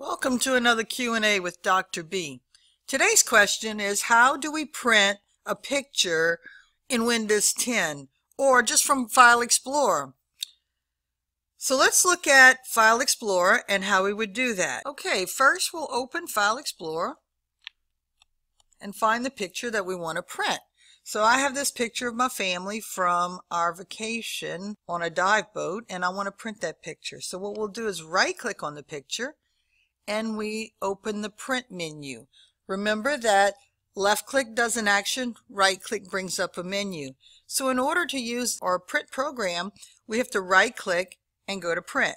Welcome to another Q&A with Dr. Bee. Today's question is how do we print a picture in Windows 10 or just from File Explorer? So let's look at File Explorer and how we would do that. Okay, first we'll open File Explorer and find the picture that we want to print. So I have this picture of my family from our vacation on a dive boat and I want to print that picture. So what we'll do is right click on the picture and we open the print menu. Remember that left click does an action, right click brings up a menu. So in order to use our print program, we have to right click and go to print.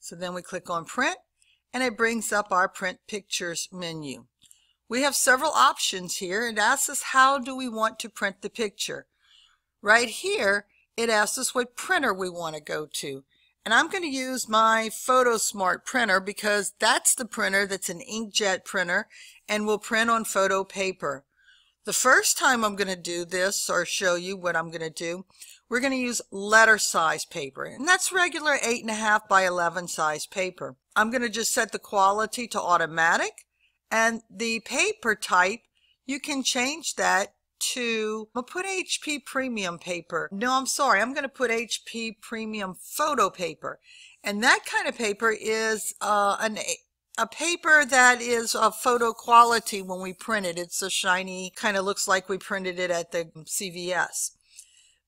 So then we click on print and it brings up our print pictures menu. We have several options here. It asks us how do we want to print the picture. Right here, it asks us what printer we want to go to. And I'm going to use my PhotoSmart printer because that's the printer that's an inkjet printer and will print on photo paper. The first time I'm going to do this or show you what I'm going to do, we're going to use letter size paper. And that's regular 8.5 by 11 size paper. I'm going to just set the quality to automatic and the paper type, you can change that to, I'll put HP Premium paper. No, I'm sorry. I'm going to put HP Premium photo paper. And that kind of paper is uh, an, a paper that is of photo quality when we print it. It's a shiny, kind of looks like we printed it at the CVS.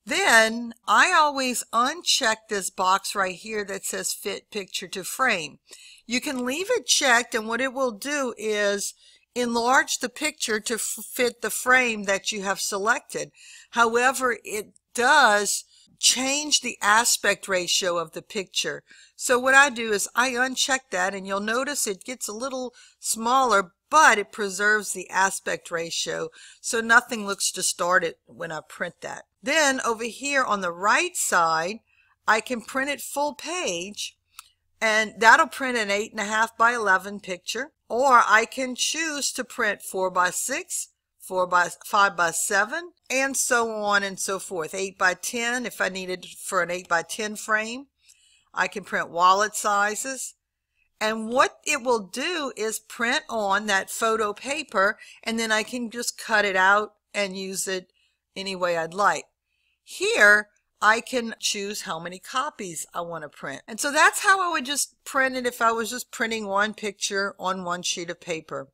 Then I always uncheck this box right here that says fit picture to frame. You can leave it checked and what it will do is enlarge the picture to fit the frame that you have selected. However, it does change the aspect ratio of the picture. So what I do is I uncheck that and you'll notice it gets a little smaller but it preserves the aspect ratio so nothing looks distorted when I print that. Then over here on the right side I can print it full page and that'll print an 8.5 by 11 picture. Or I can choose to print 4 by 6, 4 by 5 by 7, and so on and so forth. 8 by 10 if I needed for an 8 by 10 frame. I can print wallet sizes. And what it will do is print on that photo paper and then I can just cut it out and use it any way I'd like. Here, I can choose how many copies I want to print. And so that's how I would just print it if I was just printing one picture on one sheet of paper.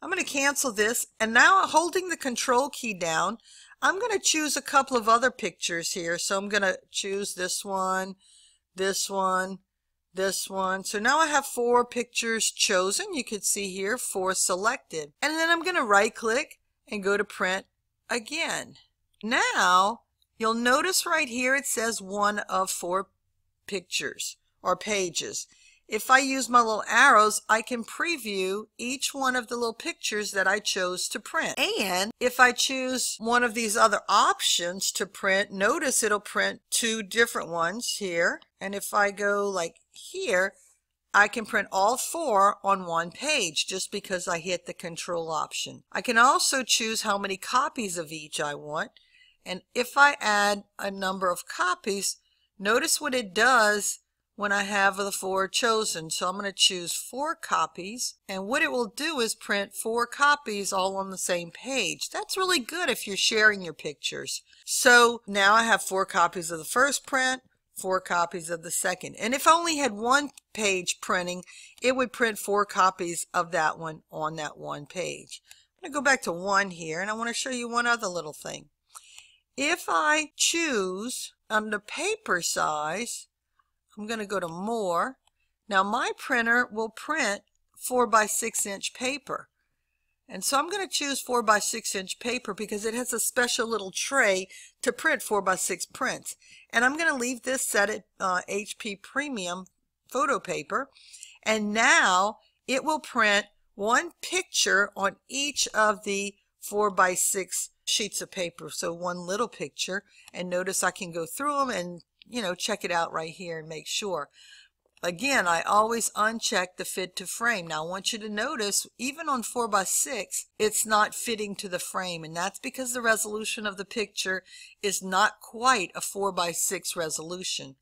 I'm going to cancel this and now holding the control key down I'm going to choose a couple of other pictures here. So I'm going to choose this one, this one, this one. So now I have four pictures chosen. You can see here four selected. And then I'm going to right click and go to print again. Now You'll notice right here it says one of four pictures or pages. If I use my little arrows, I can preview each one of the little pictures that I chose to print. And if I choose one of these other options to print, notice it'll print two different ones here. And if I go like here, I can print all four on one page just because I hit the control option. I can also choose how many copies of each I want. And if I add a number of copies, notice what it does when I have the four chosen. So I'm going to choose four copies. And what it will do is print four copies all on the same page. That's really good if you're sharing your pictures. So now I have four copies of the first print, four copies of the second. And if I only had one page printing, it would print four copies of that one on that one page. I'm going to go back to one here and I want to show you one other little thing. If I choose under paper size, I'm going to go to more. Now my printer will print 4 by 6 inch paper. And so I'm going to choose 4 by 6 inch paper because it has a special little tray to print 4 by 6 prints. And I'm going to leave this set at uh, HP Premium photo paper. And now it will print one picture on each of the 4 by 6 sheets of paper. So one little picture and notice I can go through them and you know check it out right here and make sure. Again, I always uncheck the fit to frame. Now I want you to notice even on 4 by 6 it's not fitting to the frame and that's because the resolution of the picture is not quite a 4 by 6 resolution.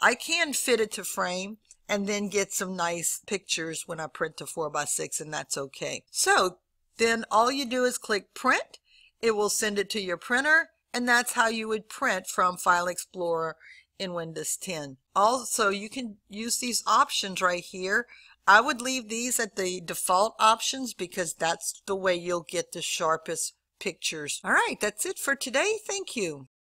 I can fit it to frame and then get some nice pictures when I print to 4x6 and that's okay. So then all you do is click print. It will send it to your printer and that's how you would print from File Explorer in Windows 10. Also, you can use these options right here. I would leave these at the default options because that's the way you'll get the sharpest pictures. All right, that's it for today. Thank you.